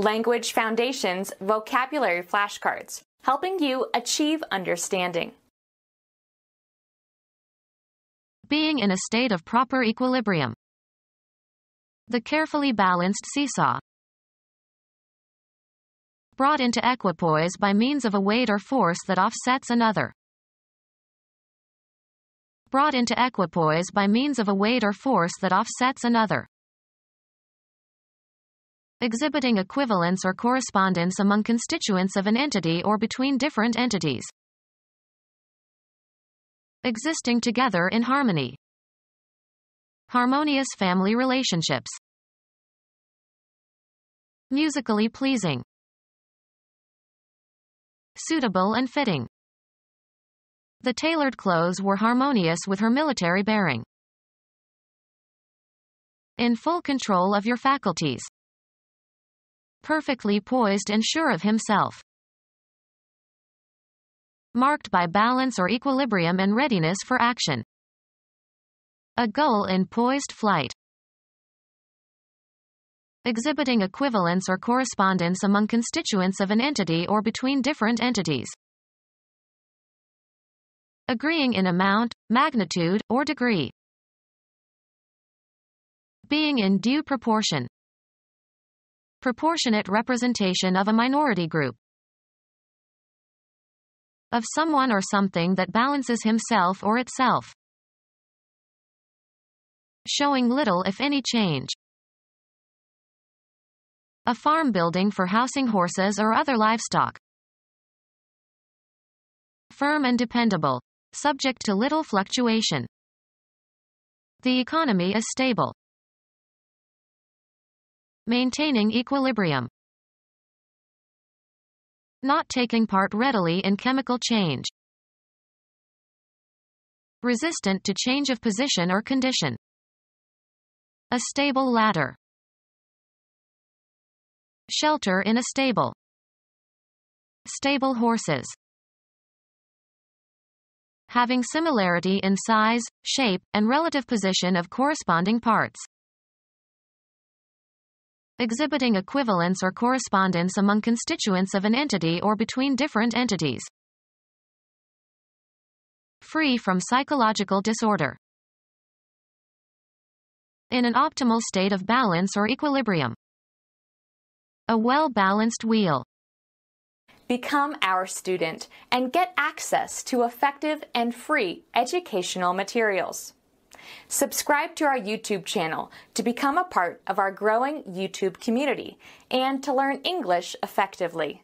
Language Foundations vocabulary flashcards, helping you achieve understanding. Being in a state of proper equilibrium. The carefully balanced seesaw. Brought into equipoise by means of a weight or force that offsets another. Brought into equipoise by means of a weight or force that offsets another exhibiting equivalence or correspondence among constituents of an entity or between different entities. Existing together in harmony. Harmonious family relationships. Musically pleasing. Suitable and fitting. The tailored clothes were harmonious with her military bearing. In full control of your faculties perfectly poised and sure of himself. Marked by balance or equilibrium and readiness for action. A gull in poised flight. Exhibiting equivalence or correspondence among constituents of an entity or between different entities. Agreeing in amount, magnitude, or degree. Being in due proportion proportionate representation of a minority group. Of someone or something that balances himself or itself. Showing little if any change. A farm building for housing horses or other livestock. Firm and dependable. Subject to little fluctuation. The economy is stable. Maintaining equilibrium. Not taking part readily in chemical change. Resistant to change of position or condition. A stable ladder. Shelter in a stable. Stable horses. Having similarity in size, shape, and relative position of corresponding parts exhibiting equivalence or correspondence among constituents of an entity or between different entities. Free from psychological disorder. In an optimal state of balance or equilibrium. A well-balanced wheel. Become our student and get access to effective and free educational materials. Subscribe to our YouTube channel to become a part of our growing YouTube community and to learn English effectively.